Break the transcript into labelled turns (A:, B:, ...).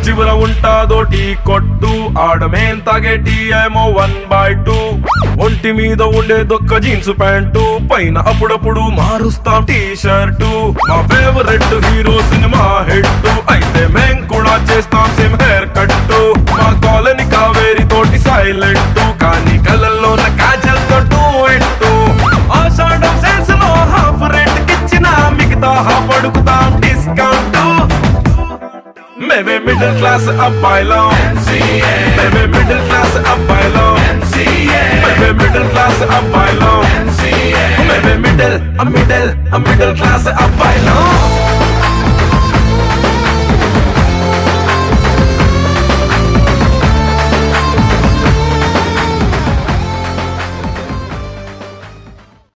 A: ఉంటాదో టీ కొట్టు. ఆడమేం తాగే టీ ఏమో వన్ బై టూ ఒంటి మీద ఉండే దొక్క జీన్స్ ప్యాంటు. పైన అప్పుడప్పుడు మారుస్తాం టీ షర్టు మా ఫేవరెట్ హీరో సినిమా హెడ్ అయితే మేం కూడా చేస్తాం సేమ్ హెయిర్ కట్టు మా కాలనీ కావేరి తోటి సైలెంట్ కానీ కలల్లో కాజల్ తోటు ఎట్టు ఆషాఢం సెన్స్లో హాఫ్ రేట్ కిచ్చిన మిగతా హాఫ్ అడుగుతాం discount Maybe middle class ab bei Laun. Maybe middle class ab bei Laun. Maybe middle class ab bei Laun. Maybe middle, a middle, a middle class ab bei Laun.